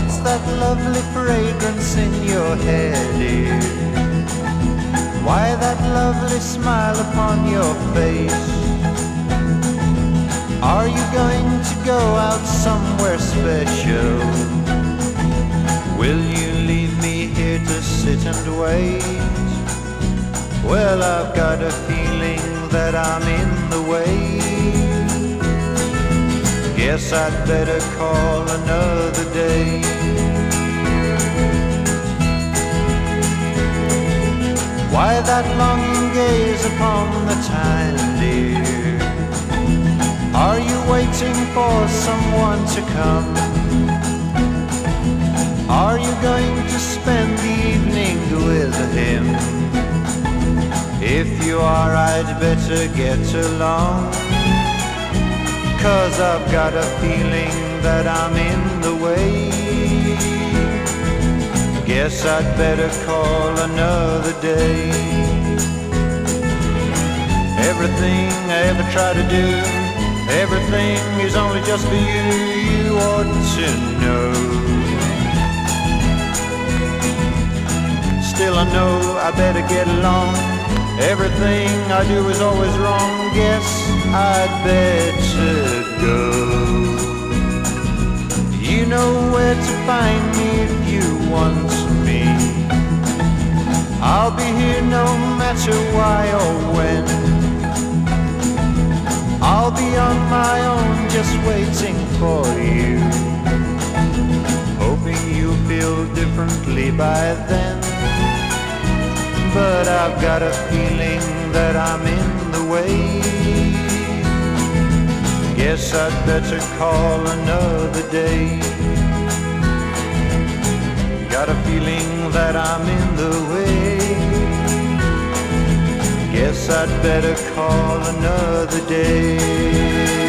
What's that lovely fragrance in your hair, dear? Why that lovely smile upon your face? Are you going to go out somewhere special? Will you leave me here to sit and wait? Well, I've got a feeling that I'm in the way. Guess I'd better call another day. Why that longing gaze upon the time, dear? Are you waiting for someone to come? Are you going to spend the evening with him? If you are, I'd better get along. Cause I've got a feeling that I'm in the way. Guess I'd better call another day. Everything I ever try to do, everything is only just for you. You ought to know. Still, I know I better get along. Everything I do is always wrong. Guess I'd better go. You know where to find me if you want me. I'll be here no matter why or when. I'll be on my own just waiting for you. Hoping you feel differently by then. But I've got a feeling that I'm in the way. Guess I'd better call another day. Got a feeling that I'm in the way. Guess I'd better call another day.